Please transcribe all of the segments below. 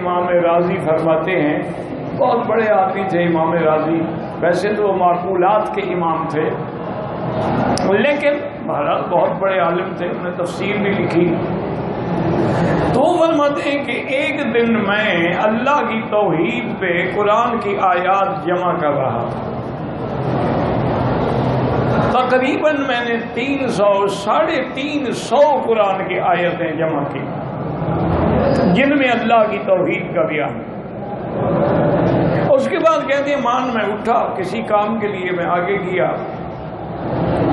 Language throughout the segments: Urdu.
امام راضی فرماتے ہیں، بہت بڑے آدمی تھے امام راضی، ویسے تو وہ معقولات کے امام تھے، لیکن مہاراج بہت بڑے عالم تھے، انہوں نے تفسیر بھی لکھی۔ تو فرماتے ہیں کہ ایک دن میں اللہ کی توحید پہ قرآن کی آیات جمع کر رہا۔ تھا تقریباً میں نے تین سو، ساڑھے تین سو قرآن کی آیتیں جمع کی۔ جن میں اللہ کی توحید کا بیان اس کے بعد کہتے ہیں، مان میں اٹھا، کسی کام کے لیے میں آگے کیا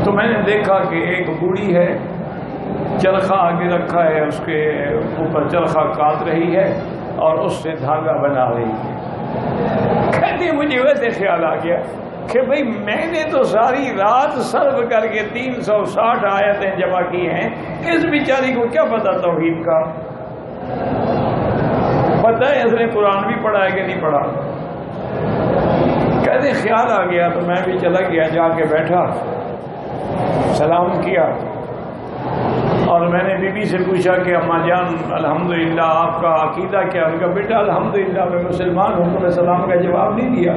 تو میں نے دیکھا کہ ایک بوڑھی ہے چرخا آگے رکھا ہے، اس کے اوپر چرخا کاٹ رہی ہے اور اس سے دھاگا بنا رہی ہے۔ کہتے ہیں، مجھے ویسے خیال آ گیا کہ بھئی میں نے تو ساری رات سرو کر کے تین سو ساٹھ آیتیں جمع کی ہیں۔ اس بیچاری کو کیا پتا توحید کا؟ پتہ ہے اس نے قرآن بھی پڑھا ہے کہ نہیں پڑھا؟ کہتے خیال آ گیا تو میں بھی چلا گیا، جا کے بیٹھا، سلام کیا۔ اور میں نے بی بی سے پوچھا کہ اما جان، الحمدللہ آپ کا عقیدہ کیا؟ ان کا بیٹا، الحمدللہ میں مسلمان ہوں تو سلام کا جواب نہیں دیا۔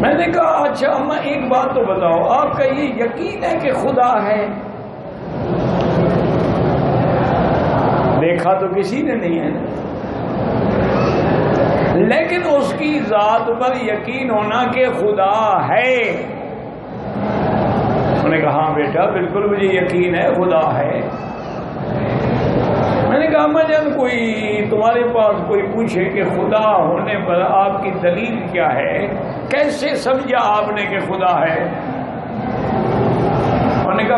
میں نے کہا اچھا اما ایک بات تو بتاؤ، آپ کا یہ یقین ہے کہ خدا ہے؟ دیکھا تو کسی نے نہیں ہے لیکن اس کی ذات پر یقین ہونا کہ خدا ہے۔ انہوں نے کہا ہاں بیٹا، بالکل مجھے یقین ہے، خدا ہے۔ میں نے کہا میں جب کوئی تمہارے پاس کوئی پوچھے کہ خدا ہونے پر آپ کی دلیل کیا ہے؟ کیسے سمجھا آپ نے کہ خدا ہے؟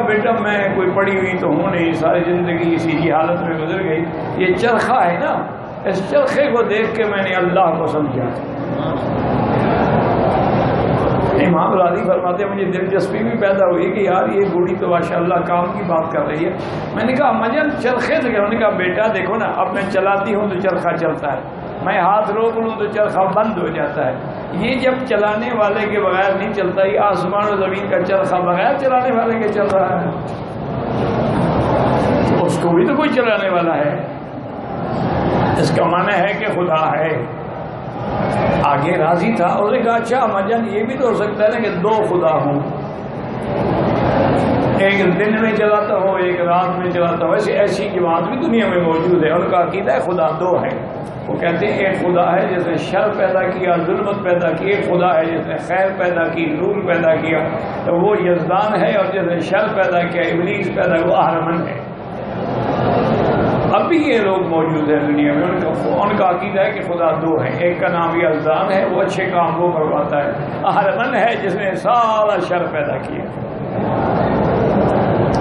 بیٹا، میں کوئی پڑھی ہوئی تو ہوں نہیں، ساری زندگی اسی کی حالت میں گزر گئی۔ یہ چرخہ ہے نا، اس چرخے کو دیکھ کے میں نے اللہ کو سمجھا۔ امام راضی فرماتے مجھے دلچسپی بھی پیدا ہوئی کہ یار، یہ بوڑھی تو ماشاء اللہ کام کی بات کر رہی ہے۔ میں نے کہا مجھے چرخے سے انہوں نے کہا، بیٹا، دیکھو نا، اب میں چلاتی ہوں تو چرخا چلتا ہے۔ میں ہاتھ روک لوں تو چرخا بند ہو جاتا ہے۔ یہ جب چلانے والے کے بغیر نہیں چلتا، یہ آسمان و زمین کا چرخا بغیر چلانے والے کے چل رہا ہے۔ اس کو بھی تو کوئی چلانے والا ہے۔ اس کا معنی ہے کہ خدا ہے۔ آگے راضی تھا اس نے کہا اچھا مجن یہ بھی تو ہو سکتا ہے نا کہ دو خدا ہوں۔ ایک دن میں چلاتا ہو ایک رات میں چلاتا ہو ایسی ایسی جماعت بھی دنیا میں موجود ہے۔ ان کا عقیدہ ہے، خدا دو ہے۔ وہ کہتے ہیں، ایک خدا ہے جس نے شر پیدا کیا، ظلمت پیدا کی۔ ایک خدا ہے جس نے خیر پیدا کی، نور پیدا کیا۔ تو وہ یزدان ہے اور جس نے شر پیدا کیا، ابلیس پیدا، وہ احرمن ہے۔ بھی یہ لوگ موجود ہیں دنیا میں، ان کا ان کا عقیدہ ہے کہ خدا دو ہے۔ ایک کا نام یہ یزدان ہے، وہ اچھے کام وہ کرواتا ہے۔ احرمن ہے جس نے سارا شر پیدا کیا۔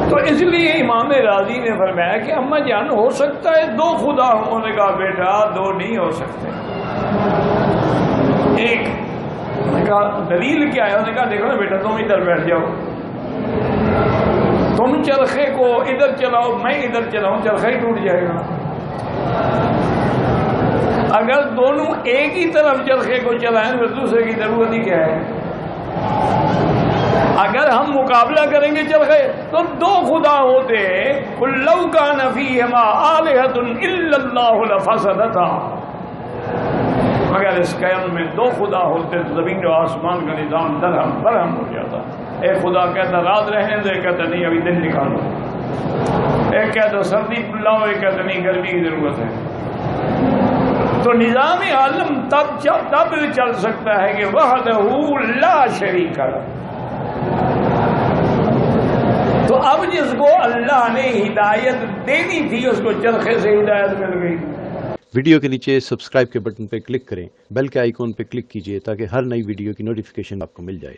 تو اس لیے امام راضی نے فرمایا کہ اما جان، ہو سکتا ہے دو خدا ہوں نے کہا بیٹا، دو نہیں ہو سکتے۔ ایک نے کہا، دلیل کیا ہے؟ انہوں نے کہا، دیکھو نا بیٹا، تم ادھر بیٹھ جاؤ۔ چرخے کو ادھر چلاؤ، میں ادھر چلاؤں، چرخہ ہی ٹوٹ جائے گا۔ اگر دونوں ایک ہی طرف چرخے کو چلائیں تو دوسرے کی ضرورت ہی کیا ہے؟ اگر ہم مقابلہ کریں گے چرخے، تو دو خدا ہوتے لو کا نفی ہما آلحت اللہ فصد تھا مگر اس قیام میں دو خدا ہوتے تو زمین و آسمان کا نظام درہم، برہم ہو جاتا۔ ایک خدا کہتا رات رہنے دو کہتا نہیں، ابھی دن نکالو۔ ایک کہتا سردی لاؤ ایک کہتا نہیں، گرمی کی ضرورت ہے۔ تو نظام عالم تب چل تب چل سکتا ہے کہ وہ لا شریک تو اب جس کو اللہ نے ہدایت دینی تھی، اس کو چرخے سے ہدایت مل گئی۔ ویڈیو کے نیچے سبسکرائب کے بٹن پہ کلک کریں، بیل کے آئیکن پہ کلک کیجیے تاکہ ہر نئی ویڈیو کی نوٹیفیکیشن آپ کو مل جائے۔